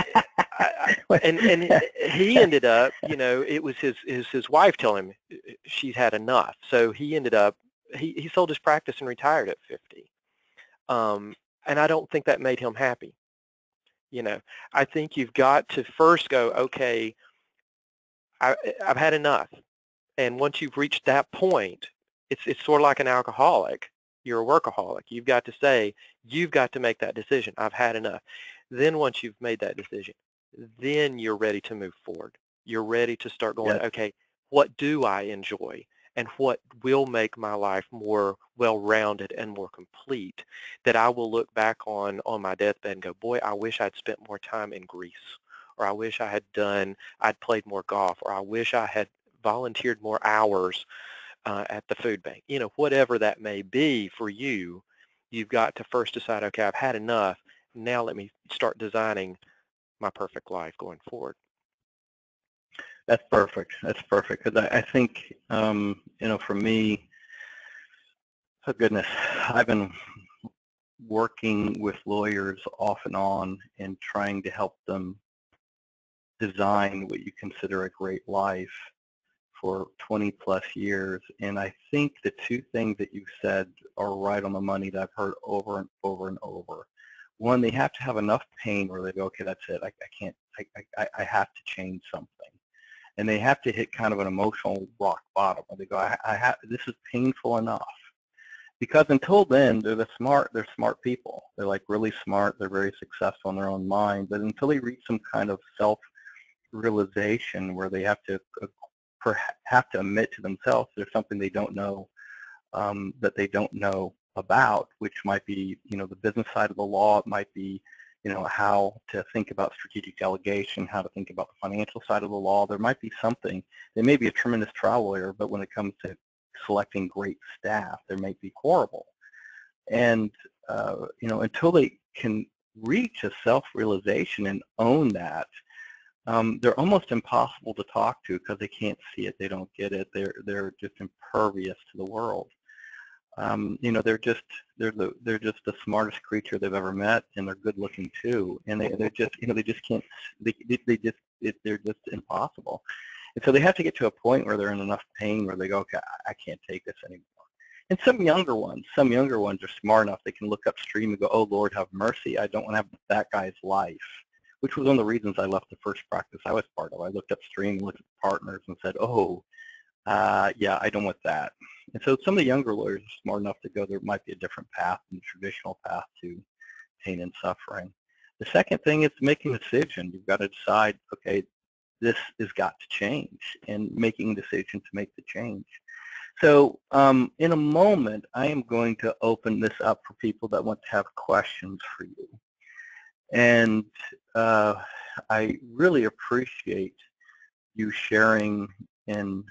I, and, and he ended up, you know, it was his, his, his wife telling him she's had enough. So he ended up, he, he sold his practice and retired at 50. Um, and I don't think that made him happy. You know, I think you've got to first go, okay, I, I've had enough. And once you've reached that point, it's, it's sort of like an alcoholic. You're a workaholic. You've got to say, you've got to make that decision. I've had enough. Then once you've made that decision, then you're ready to move forward. You're ready to start going, okay, what do I enjoy? and what will make my life more well-rounded and more complete that I will look back on on my deathbed and go, boy, I wish I'd spent more time in Greece, or I wish I had done, I'd played more golf, or I wish I had volunteered more hours uh, at the food bank. You know, whatever that may be for you, you've got to first decide, okay, I've had enough. Now let me start designing my perfect life going forward. That's perfect. That's perfect. Because I, I, think, um, you know, for me, oh goodness, I've been working with lawyers off and on and trying to help them design what you consider a great life for 20 plus years. And I think the two things that you said are right on the money that I've heard over and over and over. One, they have to have enough pain where they go, okay, that's it. I, I can't, I, I, I have to change something and they have to hit kind of an emotional rock bottom where they go, I, I have, this is painful enough. Because until then, they're the smart, they're smart people. They're like really smart, they're very successful in their own mind, but until they reach some kind of self-realization where they have to have to admit to themselves there's something they don't know um, that they don't know about, which might be, you know, the business side of the law, it might be you know, how to think about strategic delegation, how to think about the financial side of the law. There might be something. They may be a tremendous trial lawyer, but when it comes to selecting great staff, they may be horrible. And, uh, you know, until they can reach a self-realization and own that, um, they're almost impossible to talk to because they can't see it, they don't get it, they're, they're just impervious to the world um, you know, they're just they're the they're just the smartest creature they've ever met, and they're good looking too. And they they're just you know they just can't they they just it, they're just impossible. And so they have to get to a point where they're in enough pain where they go, okay, I can't take this anymore. And some younger ones, some younger ones are smart enough they can look upstream and go, oh Lord, have mercy. I don't want to have that guy's life, which was one of the reasons I left the first practice I was part of. I looked upstream, looked at partners, and said, oh, uh, yeah, I don't want that. And so some of the younger lawyers are smart enough to go there might be a different path than the traditional path to pain and suffering. The second thing is making a decision. You've got to decide, okay, this has got to change and making a decision to make the change. So um, in a moment, I am going to open this up for people that want to have questions for you. And uh, I really appreciate you sharing and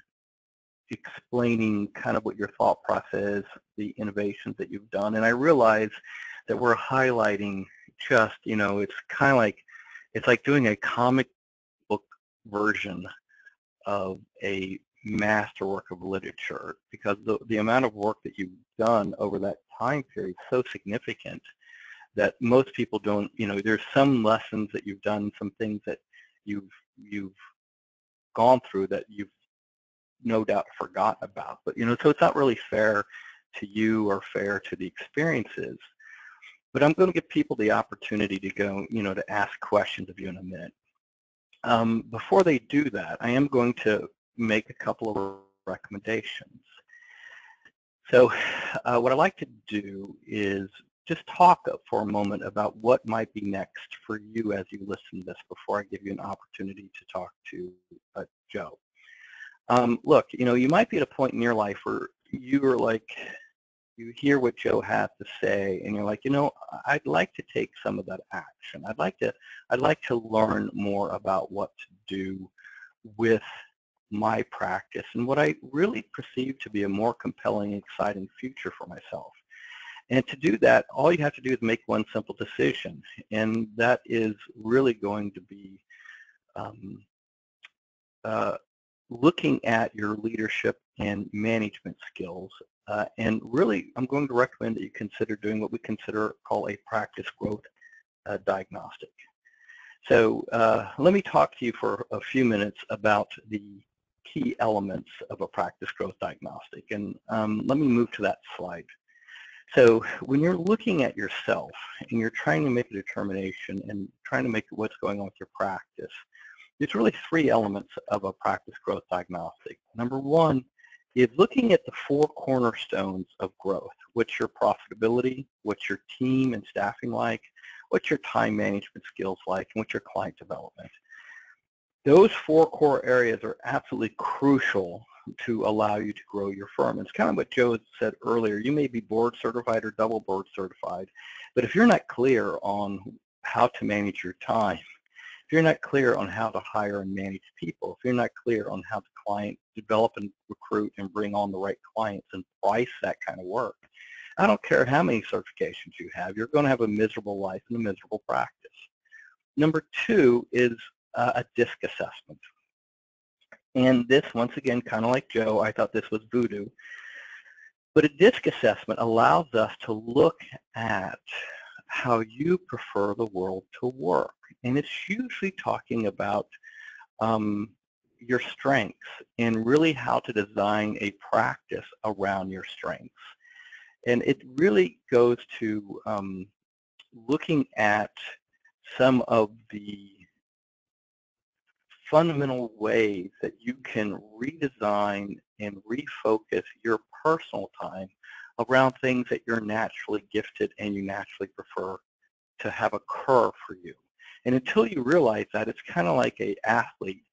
explaining kind of what your thought process the innovations that you've done. And I realize that we're highlighting just, you know, it's kind of like, it's like doing a comic book version of a masterwork of literature because the, the amount of work that you've done over that time period is so significant that most people don't, you know, there's some lessons that you've done, some things that you've, you've gone through that you've no doubt forgotten about. But, you know, so it's not really fair to you or fair to the experiences. But I'm going to give people the opportunity to go, you know, to ask questions of you in a minute. um, before they do that, I am going to make a couple of recommendations. So uh, what I like to do is just talk for a moment about what might be next for you as you listen to this before I give you an opportunity to talk to uh, Joe. Um, look, you know, you might be at a point in your life where you are like, you hear what Joe has to say, and you're like, you know, I'd like to take some of that action. I'd like to, I'd like to learn more about what to do with my practice and what I really perceive to be a more compelling, exciting future for myself. And to do that, all you have to do is make one simple decision, and that is really going to be um, uh, looking at your leadership and management skills. Uh, and really, I'm going to recommend that you consider doing what we consider call a practice growth uh, diagnostic. So uh, let me talk to you for a few minutes about the key elements of a practice growth diagnostic. And um, let me move to that slide. So when you're looking at yourself and you're trying to make a determination and trying to make what's going on with your practice, there's really three elements of a practice growth diagnostic. Number one is looking at the four cornerstones of growth. What's your profitability? What's your team and staffing like? What's your time management skills like? And what's your client development? Those four core areas are absolutely crucial to allow you to grow your firm. It's kind of what Joe said earlier. You may be board certified or double board certified, but if you're not clear on how to manage your time, if you're not clear on how to hire and manage people, if you're not clear on how to client develop and recruit and bring on the right clients and price that kind of work, I don't care how many certifications you have, you're going to have a miserable life and a miserable practice. Number two is uh, a DISC assessment. And this, once again, kind of like Joe, I thought this was voodoo. But a DISC assessment allows us to look at how you prefer the world to work. And it's usually talking about um, your strengths and really how to design a practice around your strengths. And it really goes to um, looking at some of the fundamental ways that you can redesign and refocus your personal time around things that you're naturally gifted and you naturally prefer to have occur for you. And until you realize that, it's kind of like a athlete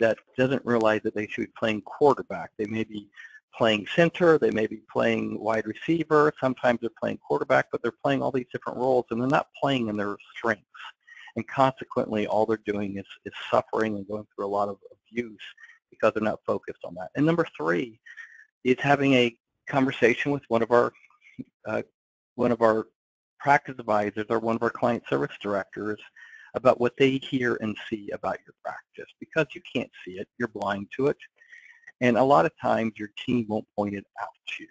that doesn't realize that they should be playing quarterback. They may be playing center, they may be playing wide receiver, sometimes they're playing quarterback, but they're playing all these different roles and they're not playing in their strengths and consequently all they're doing is, is suffering and going through a lot of abuse because they're not focused on that. And number three is having a conversation with one of our uh, one of our practice advisors or one of our client service directors about what they hear and see about your practice because you can't see it, you're blind to it, and a lot of times your team won't point it out to you.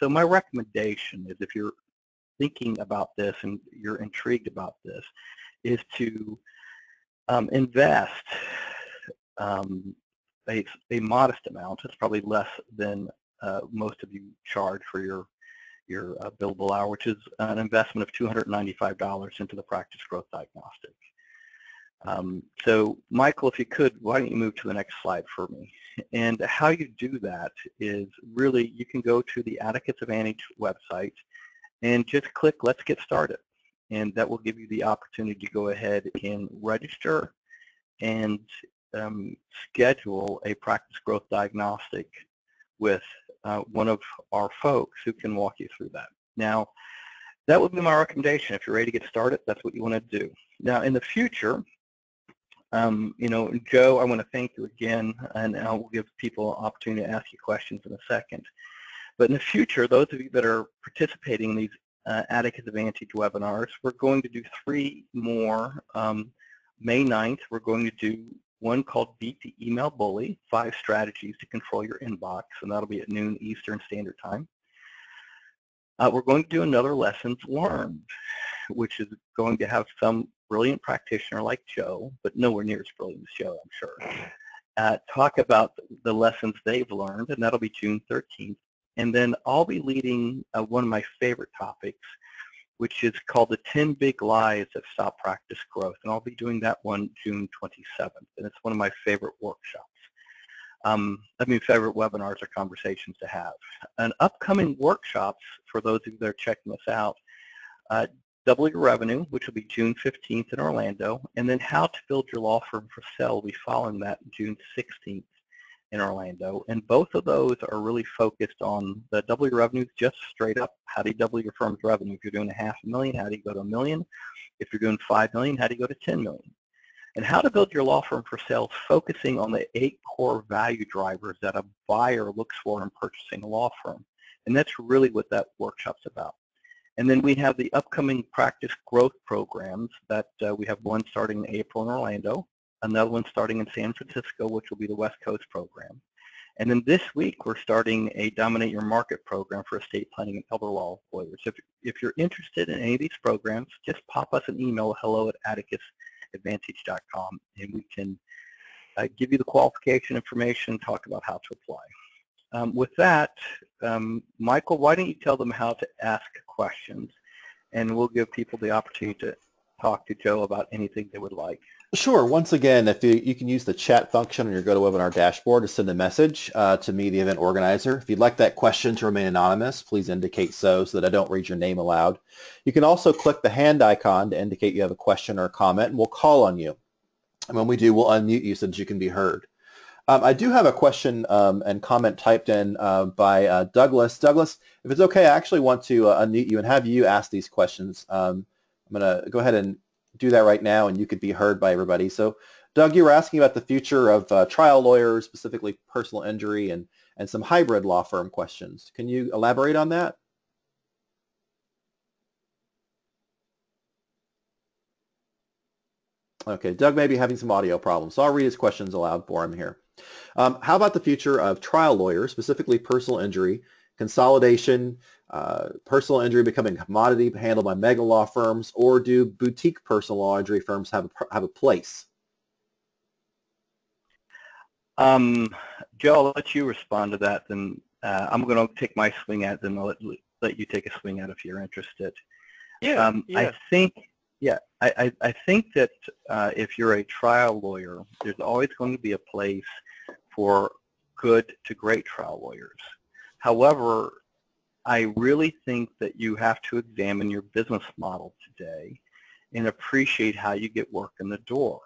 So my recommendation is if you're thinking about this and you're intrigued about this, is to um, invest um, a, a, modest amount. It's probably less than uh, most of you charge for your your uh, billable hour, which is an investment of $295 into the practice growth diagnostic. Um, so Michael, if you could, why don't you move to the next slide for me? And how you do that is really, you can go to the Atticus Advantage website and just click Let's Get Started and that will give you the opportunity to go ahead and register and um, schedule a practice growth diagnostic with uh, one of our folks who can walk you through that. Now, that would be my recommendation. If you're ready to get started, that's what you want to do. Now, in the future, um, you know, Joe, I want to thank you again, and I'll give people an opportunity to ask you questions in a second. But in the future, those of you that are participating in these uh, Atticus Advantage webinars. We're going to do three more. Um, May 9th, we're going to do one called Beat the Email Bully, Five Strategies to Control Your Inbox, and that'll be at noon Eastern Standard Time. Uh, we're going to do another Lessons Learned, which is going to have some brilliant practitioner like Joe, but nowhere near as brilliant as Joe, I'm sure, uh, talk about the lessons they've learned, and that'll be June 13th. And then I'll be leading uh, one of my favorite topics, which is called the 10 Big Lies That Stop Practice Growth. And I'll be doing that one June 27th. And it's one of my favorite workshops. Um, I mean, favorite webinars or conversations to have. An upcoming workshops, for those of you that are checking this out, uh, Double Your Revenue, which will be June 15th in Orlando, and then How to Build Your Law Firm for Sale will be following that June 16th in Orlando. And both of those are really focused on the double your revenue, just straight up, how do you double your firm's revenue? If you're doing a half a million, how do you go to a million? If you're doing five million, how do you go to 10 million? And how to build your law firm for sales, focusing on the eight core value drivers that a buyer looks for in purchasing a law firm. And that's really what that workshop's about. And then we have the upcoming practice growth programs that uh, we have one starting in April in Orlando, another one starting in San Francisco, which will be the West Coast program. And then this week, we're starting a Dominate Your Market program for estate planning and elder law lawyers. If, if you're interested in any of these programs, just pop us an email, hello at atticusadvantage.com, and we can uh, give you the qualification information, talk about how to apply. Um, with that, um, Michael, why don't you tell them how to ask questions, and we'll give people the opportunity to talk to Joe about anything they would like. Sure. Once again, if you, you can use the chat function on your GoToWebinar dashboard to send a message uh, to me, the event organizer. If you'd like that question to remain anonymous, please indicate so so that I don't read your name aloud. You can also click the hand icon to indicate you have a question or a comment, and we'll call on you. And when we do, we'll unmute you so that you can be heard. Um, I do have a question um, and comment typed in uh, by uh, Douglas. Douglas, if it's okay, I actually want to uh, unmute you and have you ask these questions. Um, I'm going to go ahead and do that right now, and you could be heard by everybody. So, Doug, you were asking about the future of uh, trial lawyers, specifically personal injury, and, and some hybrid law firm questions. Can you elaborate on that? Okay, Doug may be having some audio problems, so I'll read his questions aloud for him here. Um, how about the future of trial lawyers, specifically personal injury, consolidation, uh, personal injury becoming a commodity handled by mega law firms, or do boutique personal law injury firms have a, have a place? Um, Joe, I'll let you respond to that. Then uh, I'm going to take my swing at it, then I'll let, let you take a swing at it if you're interested. Yeah, um, yeah. I think, yeah, I, I, I think that uh, if you're a trial lawyer, there's always going to be a place for good to great trial lawyers. However, I really think that you have to examine your business model today and appreciate how you get work in the door.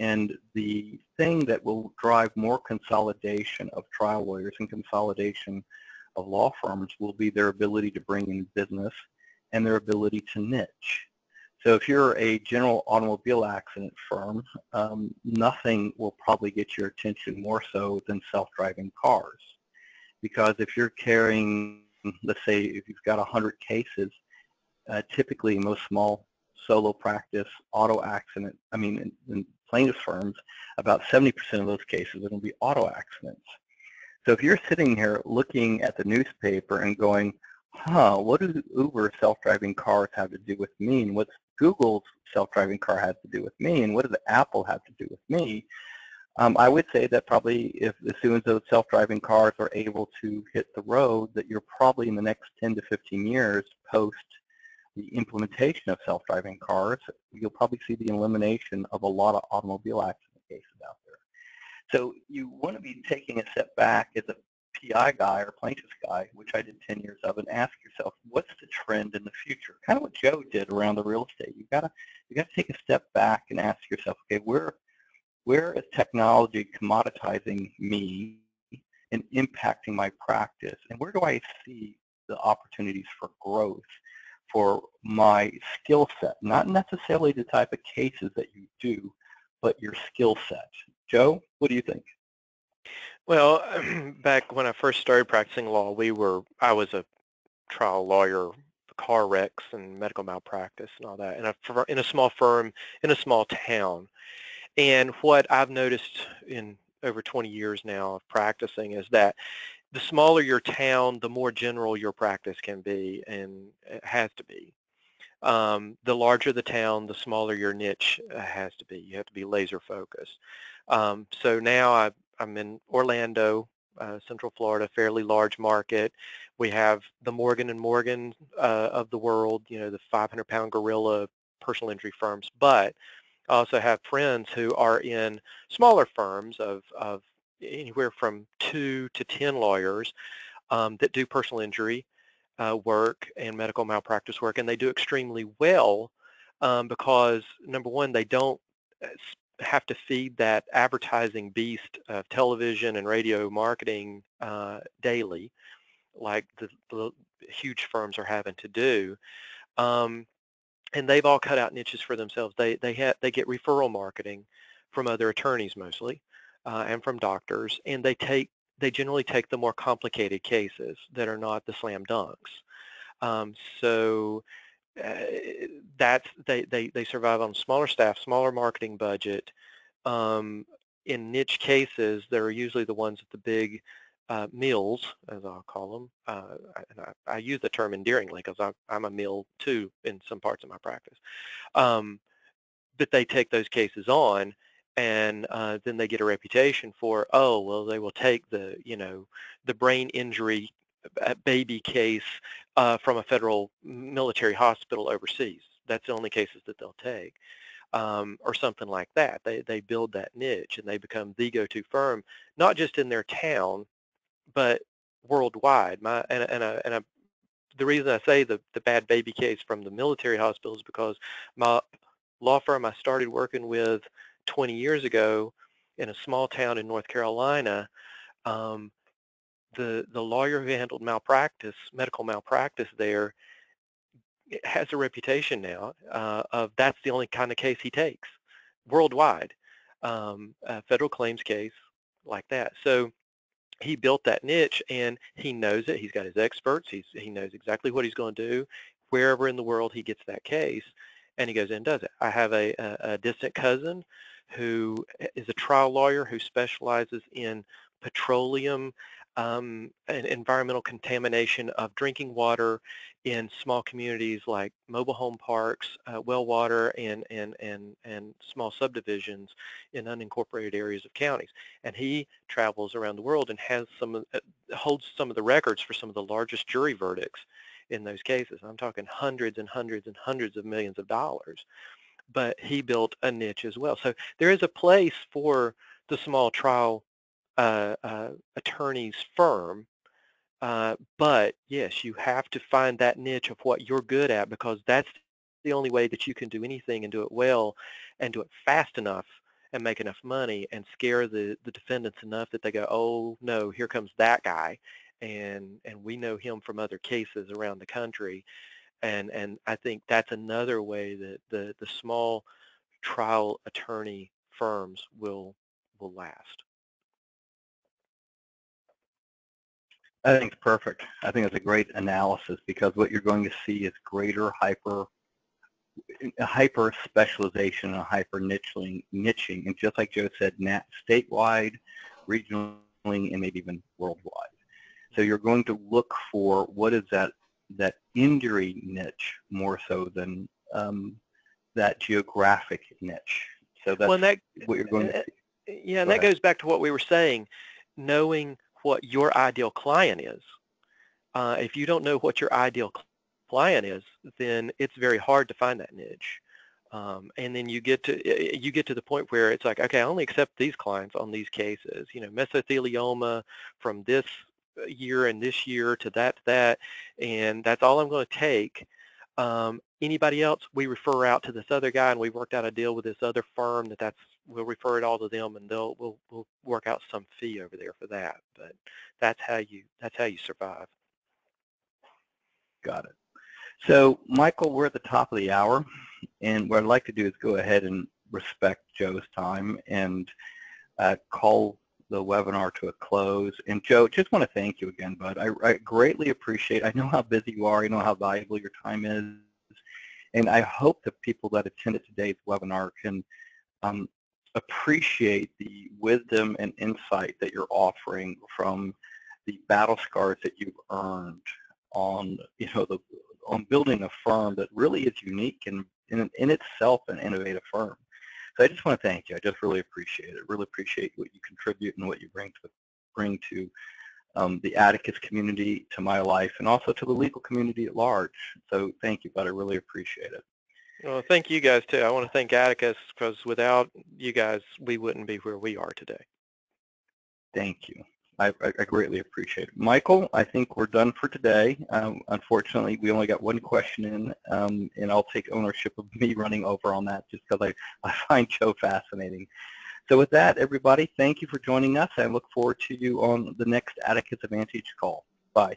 And the thing that will drive more consolidation of trial lawyers and consolidation of law firms will be their ability to bring in business and their ability to niche. So if you're a general automobile accident firm, um, nothing will probably get your attention more so than self-driving cars. Because if you're carrying, let's say if you've got 100 cases, uh, typically most small solo practice auto accident, I mean in, in plaintiff firms, about 70% of those cases are going to be auto accidents. So if you're sitting here looking at the newspaper and going, huh, what do Uber self-driving cars have to do with me and what's Google's self-driving car have to do with me and what does Apple have to do with me? Um, I would say that probably if as soon as those self-driving cars are able to hit the road, that you're probably in the next 10 to 15 years post the implementation of self-driving cars, you'll probably see the elimination of a lot of automobile accident cases out there. So you want to be taking a step back as a PI guy or plaintiff's guy, which I did 10 years of, and ask yourself, what's the trend in the future? Kind of what Joe did around the real estate. You gotta you gotta take a step back and ask yourself, okay, where where is technology commoditizing me and impacting my practice, and where do I see the opportunities for growth for my skill set? Not necessarily the type of cases that you do, but your skill set. Joe, what do you think? Well, back when I first started practicing law, we were I was a trial lawyer, car wrecks and medical malpractice and all that, in a in a small firm in a small town. And what I've noticed in over 20 years now of practicing is that the smaller your town, the more general your practice can be, and has to be. Um, the larger the town, the smaller your niche uh, has to be. You have to be laser focused. Um, so now I I'm in Orlando, uh, Central Florida, fairly large market. we have the Morgan and Morgan uh, of the world, you know, the 500-pound gorilla personal injury firms, but I also have friends who are in smaller firms of, of anywhere from two to 10 lawyers um, that do personal injury uh, work and medical malpractice work, and they do extremely well um, because, number one, they don't uh, have to feed that advertising beast of television and radio marketing uh, daily like the, the, huge firms are having to do. Um, and they've all cut out niches for themselves. They they have they get referral marketing from other attorneys mostly, uh, and from doctors, and they take they generally take the more complicated cases that are not the slam dunks. Um, so uh, that's they, they they survive on smaller staff, smaller marketing budget. Um, in niche cases, they're usually the ones that the big uh, mills, as I'll call them. Uh, and I, I, use the term endearingly because I'm, a mill too in some parts of my practice. Um, but they take those cases on and uh, then they get a reputation for, oh, well, they will take the, you know, the brain injury uh, baby case uh, from a federal military hospital overseas. That's the only cases that they'll take. Um, or something like that. They, they build that niche and they become the go-to firm, not just in their town, but worldwide. My and and, a, and a, the reason I say the the bad baby case from the military hospital is because my law firm I started working with 20 years ago in a small town in North Carolina. Um, the the lawyer who handled malpractice, medical malpractice there, has a reputation now uh, of that's the only kind of case he takes worldwide, um, federal claims case like that. So he built that niche and he knows it. He's got his experts. He's, he knows exactly what he's going to do wherever in the world he gets that case and he goes in and does it. I have a, a, a distant cousin who eh, is a trial lawyer who specializes in petroleum um, environmental contamination of drinking water in small communities like mobile home parks, uh, well water, and, and, and, and small subdivisions in unincorporated areas of counties. And he travels around the world and has some of, uh, holds some of the records for some of the largest jury verdicts in those cases. I'm talking hundreds and hundreds and hundreds of millions of dollars. But he built a niche as well. So there is a place for the small trial attorney's firm. Uh, but yes, you have to find that niche of what you're good at because that's the only way that you can do anything and do it well and do it fast enough and make enough money and scare the, the defendants enough that they go, oh no, here comes that guy. And, and we know him from other cases around the country. And, and I think that's another way that the, the small trial attorney firms will, will last. I think it's perfect. I think it's a great analysis because what you're going to see is greater hyper hyper specialization and hyper niching, niching, and just like Joe said, nat statewide, regionally, and maybe even worldwide. So you're going to look for what is that that injury niche more so than um, that geographic niche. So that's well, that, what you're going to see. Yeah, and Go that ahead. goes back to what we were saying, knowing what your ideal client is. Uh, if you don't know what your ideal client is, then it's very hard to find that niche. Um, and then you get to you get to the point where it's like, okay, I only accept these clients on these cases. You know, mesothelioma from this year and this year to that to that, and that's all I'm going to take. Um, anybody else, we refer out to this other guy, and we worked out a deal with this other firm that that's we'll refer it all to them, and they'll we'll we'll work out some fee over there for that. But that's how you that's how you survive. Got it. So, Michael, we're at the top of the hour, and what I'd like to do is go ahead and respect Joe's time and uh, call the webinar to a close. And Joe, just want to thank you again, bud. I, I greatly appreciate. I know how busy you are. I know how valuable your time is, and I hope the people that attended today's webinar can um, appreciate the wisdom and insight that you're offering from the battle scars that you've earned on, you know, the on building a firm that really is unique and in, in itself an innovative firm. So I just want to thank you. I just really appreciate it. Really appreciate what you contribute and what you bring to bring to um, the Atticus community, to my life, and also to the legal community at large. So thank you, bud. I really appreciate it. Well, thank you guys too. I want to thank Atticus because without you guys, we wouldn't be where we are today. Thank you. I, I greatly appreciate it. Michael, I think we're done for today. Um, unfortunately, we only got one question in, um, and I'll take ownership of me running over on that just because I, I find Joe fascinating. So with that, everybody, thank you for joining us. I look forward to you on the next Atticus Advantage call. Bye.